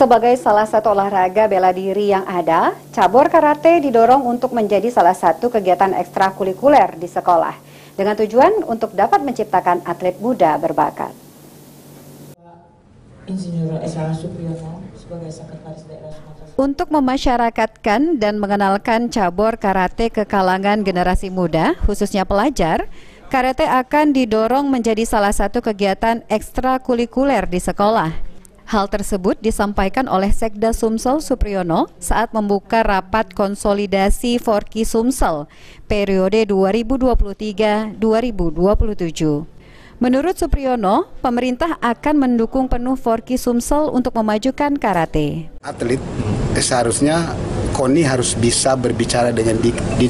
Sebagai salah satu olahraga bela diri yang ada, cabur karate didorong untuk menjadi salah satu kegiatan ekstrakurikuler di sekolah dengan tujuan untuk dapat menciptakan atlet muda berbakat. Untuk memasyarakatkan dan mengenalkan cabur karate ke kalangan generasi muda, khususnya pelajar, karate akan didorong menjadi salah satu kegiatan ekstrakurikuler di sekolah. Hal tersebut disampaikan oleh Sekda Sumsel Supriyono saat membuka rapat konsolidasi Forki Sumsel periode 2023-2027. Menurut Supriyono, pemerintah akan mendukung penuh Forki Sumsel untuk memajukan karate. Atlet eh, seharusnya KONI harus bisa berbicara dengan di, di,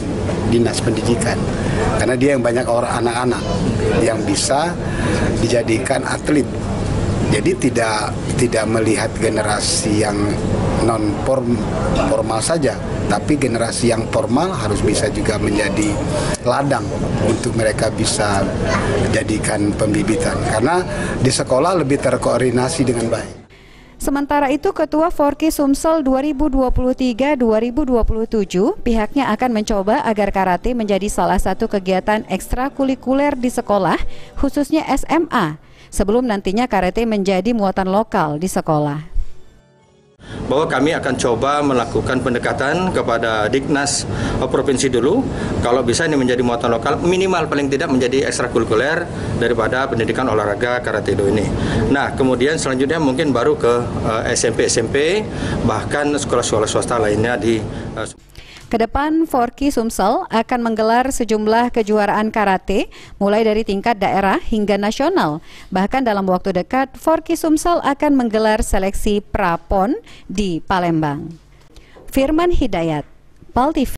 dinas pendidikan karena dia yang banyak orang anak-anak yang bisa dijadikan atlet jadi tidak tidak melihat generasi yang non formal saja, tapi generasi yang formal harus bisa juga menjadi ladang untuk mereka bisa jadikan pembibitan. Karena di sekolah lebih terkoordinasi dengan baik. Sementara itu, Ketua Forki Sumsel 2023-2027 pihaknya akan mencoba agar karate menjadi salah satu kegiatan ekstrakurikuler di sekolah, khususnya SMA sebelum nantinya karate menjadi muatan lokal di sekolah bahwa kami akan coba melakukan pendekatan kepada Dignas Provinsi dulu kalau bisa ini menjadi muatan lokal minimal paling tidak menjadi ekstrakurikuler daripada pendidikan olahraga karate do ini. Nah, kemudian selanjutnya mungkin baru ke eh, SMP bahkan sekolah-sekolah swasta lainnya di uh, Ke depan Forky Sumsel akan menggelar sejumlah kejuaraan karate mulai dari tingkat daerah hingga nasional. Bahkan dalam waktu dekat Forky Sumsel akan menggelar seleksi prapon di Palembang. Firman Hidayat, Pal TV.